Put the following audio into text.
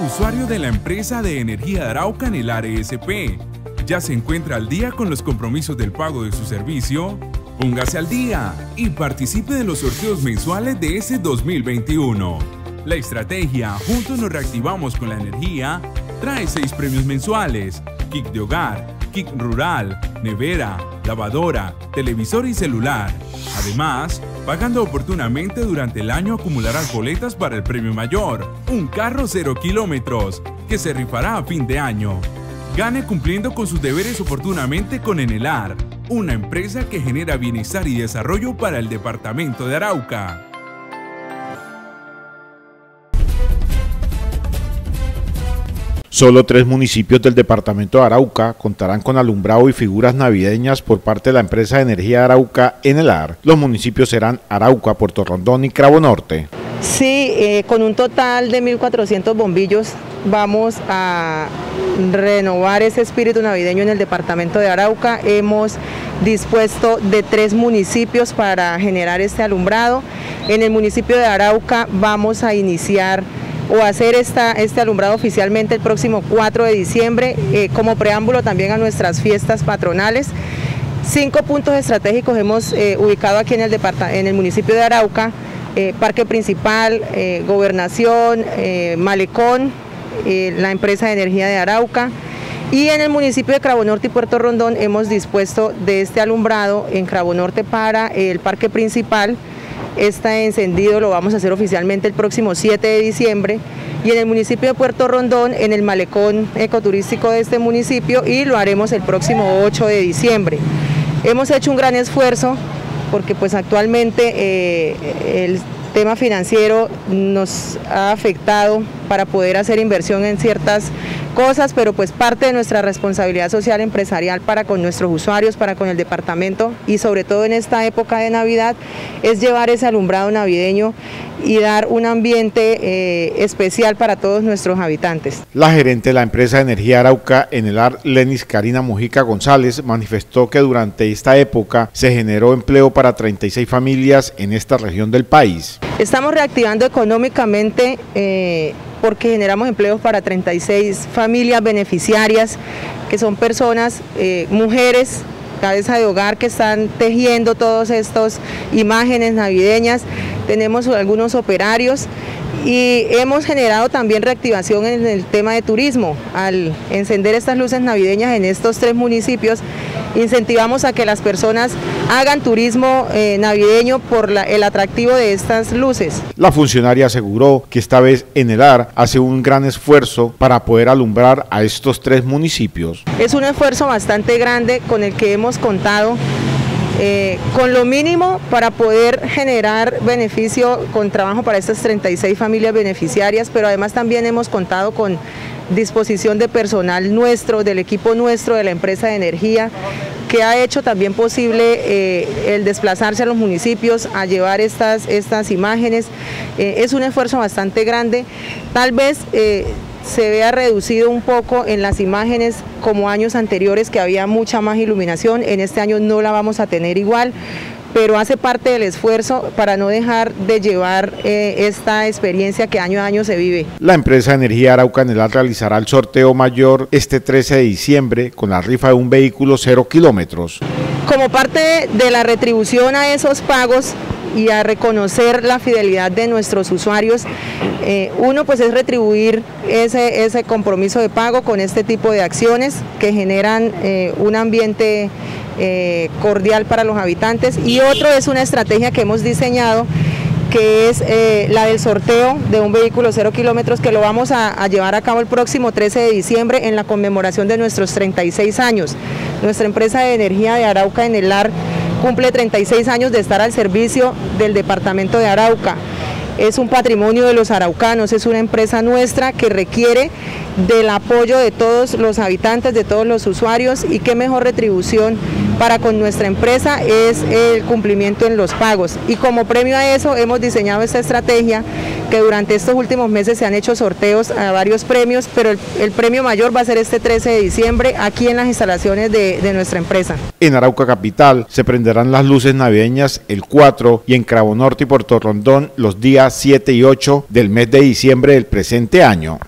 usuario de la empresa de energía Arauca en el ARSP. ¿Ya se encuentra al día con los compromisos del pago de su servicio? Póngase al día y participe de los sorteos mensuales de ese 2021. La estrategia Juntos nos reactivamos con la energía trae seis premios mensuales, kit de hogar, kit rural, nevera, lavadora, televisor y celular. Además, pagando oportunamente durante el año acumularás boletas para el premio mayor, un carro cero kilómetros, que se rifará a fin de año. Gane cumpliendo con sus deberes oportunamente con Enelar una empresa que genera bienestar y desarrollo para el departamento de Arauca. Solo tres municipios del departamento de Arauca contarán con alumbrado y figuras navideñas por parte de la empresa de energía Arauca en el AR. Los municipios serán Arauca, Puerto Rondón y Cravo Norte. Sí, eh, con un total de 1.400 bombillos vamos a renovar ese espíritu navideño en el departamento de Arauca. Hemos dispuesto de tres municipios para generar este alumbrado. En el municipio de Arauca vamos a iniciar o hacer esta, este alumbrado oficialmente el próximo 4 de diciembre eh, como preámbulo también a nuestras fiestas patronales. Cinco puntos estratégicos hemos eh, ubicado aquí en el, en el municipio de Arauca, eh, Parque Principal, Gobernación, Malecón, la empresa de energía de Arauca, y en el municipio de Cravo Norte y Puerto Rondón hemos dispuesto de este alumbrado en Cravo Norte para el parque principal. Este encendido lo vamos a hacer oficialmente el próximo 7 de diciembre y en el municipio de Puerto Rondón en el malecón ecoturístico de este municipio y lo haremos el próximo 8 de diciembre. Hemos hecho un gran esfuerzo porque pues actualmente eh, el tema financiero nos ha afectado para poder hacer inversión en ciertas cosas, pero pues parte de nuestra responsabilidad social empresarial para con nuestros usuarios, para con el departamento y sobre todo en esta época de Navidad es llevar ese alumbrado navideño y dar un ambiente eh, especial para todos nuestros habitantes. La gerente de la empresa de energía Arauca en el AR, Lenis Karina Mujica González, manifestó que durante esta época se generó empleo para 36 familias en esta región del país. Estamos reactivando económicamente eh, porque generamos empleos para 36 familias beneficiarias, que son personas, eh, mujeres, cabeza de hogar que están tejiendo todas estas imágenes navideñas. Tenemos algunos operarios y hemos generado también reactivación en el tema de turismo. Al encender estas luces navideñas en estos tres municipios, incentivamos a que las personas hagan turismo eh, navideño por el atractivo de estas luces. La funcionaria aseguró que esta vez Enelar hace un gran esfuerzo para poder alumbrar a estos tres municipios. Es un esfuerzo bastante grande con el que hemos contado eh, con lo mínimo para poder generar beneficio con trabajo para estas 36 familias beneficiarias, pero además también hemos contado con disposición de personal nuestro, del equipo nuestro, de la empresa de energía, que ha hecho también posible eh, el desplazarse a los municipios a llevar estas, estas imágenes. Eh, es un esfuerzo bastante grande. Tal vez se vea reducido un poco en las imágenes como años anteriores que había mucha más iluminación, en este año no la vamos a tener igual, pero hace parte del esfuerzo para no dejar de llevar eh, esta experiencia que año a año se vive. La empresa Energía Araucanelar realizará el sorteo mayor este 13 de diciembre con la rifa de un vehículo cero kilómetros. Como parte de la retribución a esos pagos, y a reconocer la fidelidad de nuestros usuarios. Eh, uno pues es retribuir ese, ese compromiso de pago con este tipo de acciones que generan eh, un ambiente eh, cordial para los habitantes y otro es una estrategia que hemos diseñado que es la del sorteo de un vehículo cero kilómetros que lo vamos a, a, llevar a cabo el próximo 13 de diciembre en la conmemoración de nuestros 36 años. Nuestra empresa de energía de Arauca en el LAR cumple 36 años de estar al servicio del departamento de Arauca. Es un patrimonio de los araucanos, es una empresa nuestra que requiere del apoyo de todos los habitantes, de todos los usuarios y qué mejor retribución para con nuestra empresa es el cumplimiento en los pagos. Y como premio a eso hemos diseñado esta estrategia que durante estos últimos meses se han hecho sorteos a varios premios, pero el, premio mayor va a ser este 13 de diciembre aquí en las instalaciones de, de nuestra empresa. En Arauca Capital se prenderán las luces navideñas el 4 y en Cravo Norte y Puerto Rondón los días 7 y 8 del mes de diciembre del presente año.